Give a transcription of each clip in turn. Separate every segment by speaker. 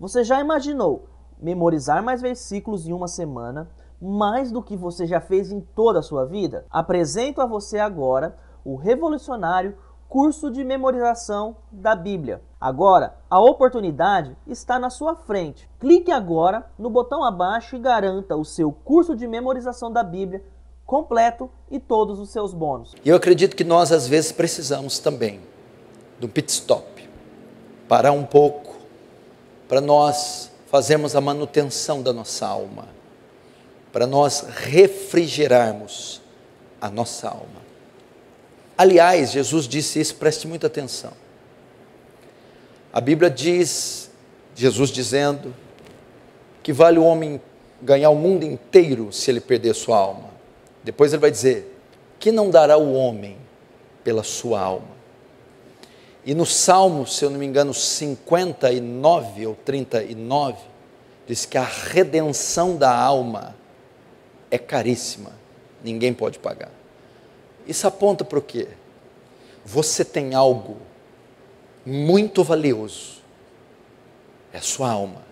Speaker 1: Você já imaginou memorizar mais versículos em uma semana, mais do que você já fez em toda a sua vida? Apresento a você agora o revolucionário curso de memorização da Bíblia. Agora, a oportunidade está na sua frente. Clique agora no botão abaixo e garanta o seu curso de memorização da Bíblia completo e todos os seus bônus.
Speaker 2: Eu acredito que nós às vezes precisamos também do pit stop. Parar um pouco para nós fazermos a manutenção da nossa alma, para nós refrigerarmos a nossa alma. Aliás, Jesus disse isso, preste muita atenção. A Bíblia diz, Jesus dizendo, que vale o homem ganhar o mundo inteiro se ele perder sua alma. Depois ele vai dizer, que não dará o homem pela sua alma. E no Salmo, se eu não me engano, 59 ou 39, diz que a redenção da alma é caríssima, ninguém pode pagar. Isso aponta para o quê? Você tem algo muito valioso, é a sua alma.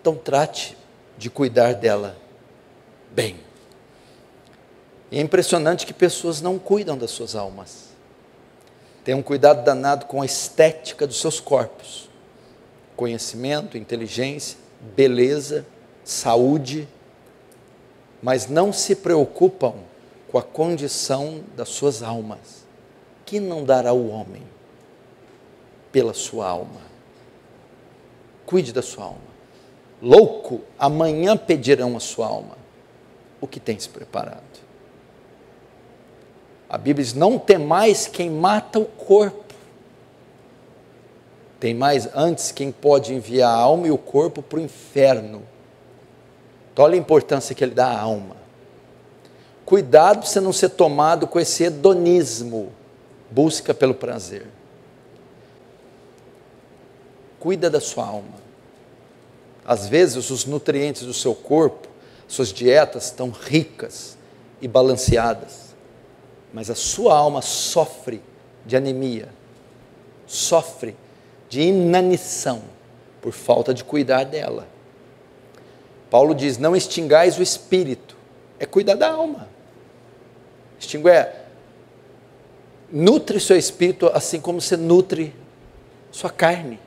Speaker 2: Então trate de cuidar dela bem. E é impressionante que pessoas não cuidam das suas almas. Tenham um cuidado danado com a estética dos seus corpos. Conhecimento, inteligência, beleza, saúde, mas não se preocupam com a condição das suas almas. Que não dará o homem pela sua alma? Cuide da sua alma. Louco, amanhã pedirão a sua alma. O que tens preparado? A Bíblia diz: não tem mais quem mata o corpo. Tem mais antes quem pode enviar a alma e o corpo para o inferno. Então, olha a importância que ele dá à alma. Cuidado para você não ser tomado com esse hedonismo, busca pelo prazer. Cuida da sua alma. Às vezes, os nutrientes do seu corpo, suas dietas estão ricas e balanceadas mas a sua alma sofre de anemia, sofre de inanição por falta de cuidar dela. Paulo diz: não extingais o espírito, é cuidar da alma. Extingue é nutre seu espírito assim como você nutre sua carne,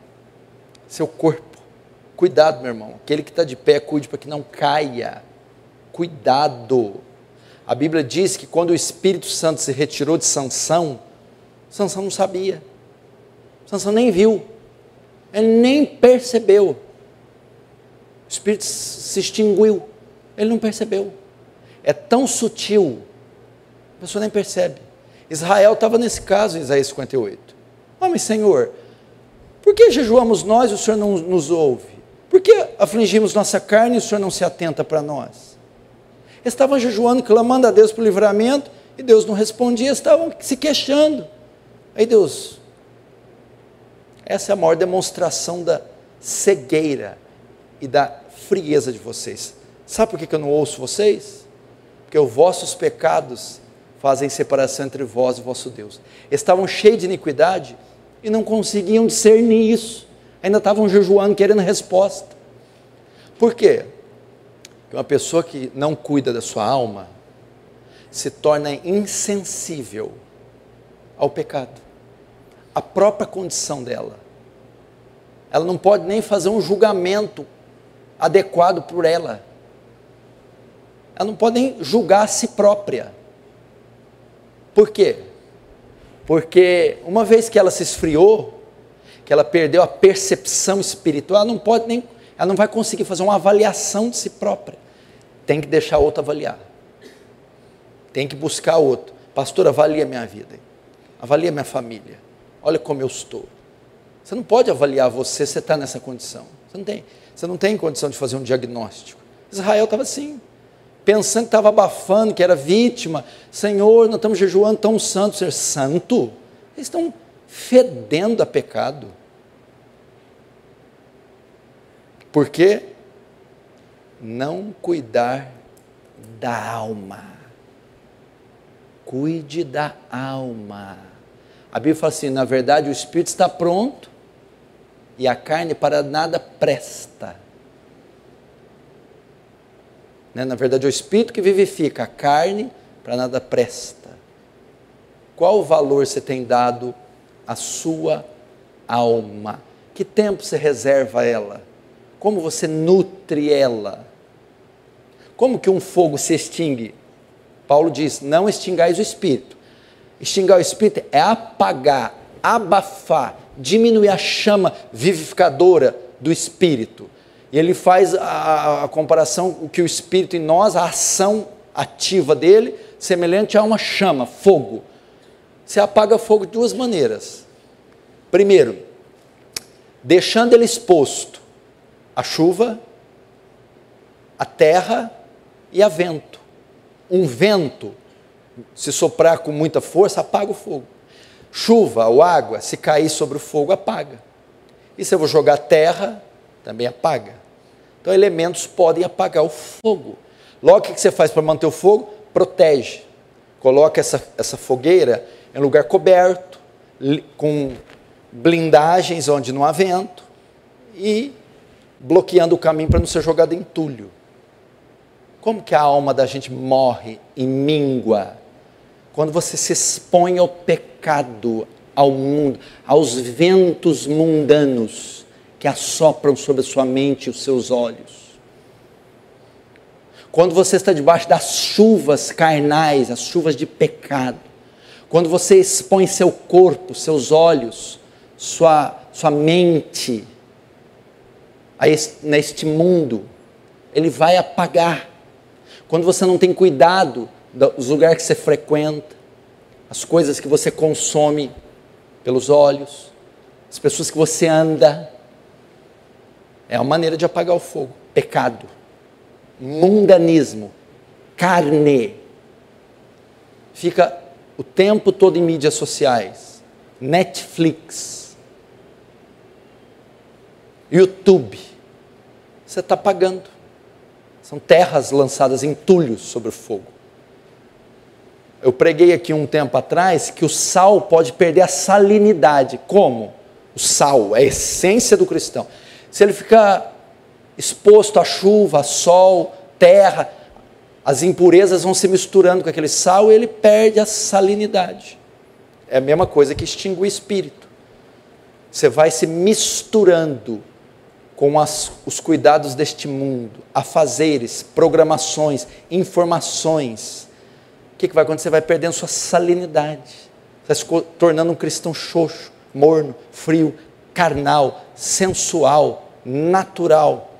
Speaker 2: seu corpo. Cuidado, meu irmão. Aquele que está de pé, cuide para que não caia. Cuidado. A Bíblia diz que quando o Espírito Santo se retirou de Sansão, Sansão não sabia. Sansão nem viu. Ele nem percebeu. O Espírito se extinguiu. Ele não percebeu. É tão sutil, a pessoa nem percebe. Israel estava nesse caso, em Isaías 58. Oh, mas Senhor, por que jejuamos nós e o Senhor não nos ouve? Por que afligimos nossa carne e o Senhor não se atenta para nós? Estavam jejuando, clamando a Deus por livramento, e Deus não respondia, estavam se queixando. Aí Deus, essa é a maior demonstração da cegueira e da frieza de vocês. Sabe por que eu não ouço vocês? Porque os vossos pecados fazem separação entre vós e vosso Deus. Estavam cheios de iniquidade e não conseguiam discernir isso. Ainda estavam jejuando, querendo resposta. Por quê? Uma pessoa que não cuida da sua alma se torna insensível ao pecado, à própria condição dela. Ela não pode nem fazer um julgamento adequado por ela. Ela não pode nem julgar a si própria. Por quê? Porque uma vez que ela se esfriou, que ela perdeu a percepção espiritual, ela não pode nem ela não vai conseguir fazer uma avaliação de si própria. Tem que deixar outro avaliar. Tem que buscar outro. Pastor, avalia minha vida. Avalia minha família. Olha como eu estou. Você não pode avaliar você, você está nessa condição. Você não tem. Você não tem condição de fazer um diagnóstico. Israel estava assim, pensando que estava abafando, que era vítima. Senhor, nós estamos jejuando tão santo. Ser santo? Eles estão fedendo a pecado. Por quê? Não cuidar da alma. Cuide da alma. A Bíblia fala assim: na verdade, o espírito está pronto, e a carne para nada presta. Né? Na verdade, é o espírito que vivifica, a carne para nada presta. Qual valor você tem dado à sua alma? Que tempo você reserva a ela? Como você nutre ela? Como que um fogo se extingue? Paulo diz: não extingais o espírito. Extingar o espírito é apagar, abafar, diminuir a chama vivificadora do espírito. E ele faz a, a comparação que o espírito em nós, a ação ativa dele, semelhante a uma chama, fogo. Você apaga fogo de duas maneiras. Primeiro, deixando ele exposto à chuva, à terra e a vento. Um vento, se soprar com muita força, apaga o fogo. Chuva ou água, se cair sobre o fogo, apaga. E se eu vou jogar terra, também apaga. Então, elementos podem apagar o fogo. Logo, o que você faz para manter o fogo? Protege. Coloca essa, essa fogueira em lugar coberto, com blindagens onde não há vento e bloqueando o caminho para não ser jogado em entulho. Como que a alma da gente morre e mingua? quando você se expõe ao pecado, ao mundo, aos ventos mundanos que assopram sobre a sua mente e os seus olhos. Quando você está debaixo das chuvas carnais, as chuvas de pecado, quando você expõe seu corpo, seus olhos, sua, sua mente a este, neste mundo, ele vai apagar. Quando você não tem cuidado os lugares que você frequenta, as coisas que você consome pelos olhos, as pessoas que você anda. É uma maneira de apagar o fogo. Pecado, mundanismo, carne. Fica o tempo todo em mídias sociais, Netflix, YouTube. Você está pagando. São terras lançadas em entulhos sobre o fogo. Eu preguei aqui um tempo atrás que o sal pode perder a salinidade. Como? O sal, a essência do cristão. Se ele ficar exposto à chuva, a sol, terra, as impurezas vão se misturando com aquele sal e ele perde a salinidade. É a mesma coisa que extingue o espírito. Você vai se misturando com as, os cuidados deste mundo, afazeres, programações, informações o que, que vai acontecer? Você vai perdendo sua salinidade. Você vai se tornando um cristão xoxo, morno, frio, carnal, sensual, natural.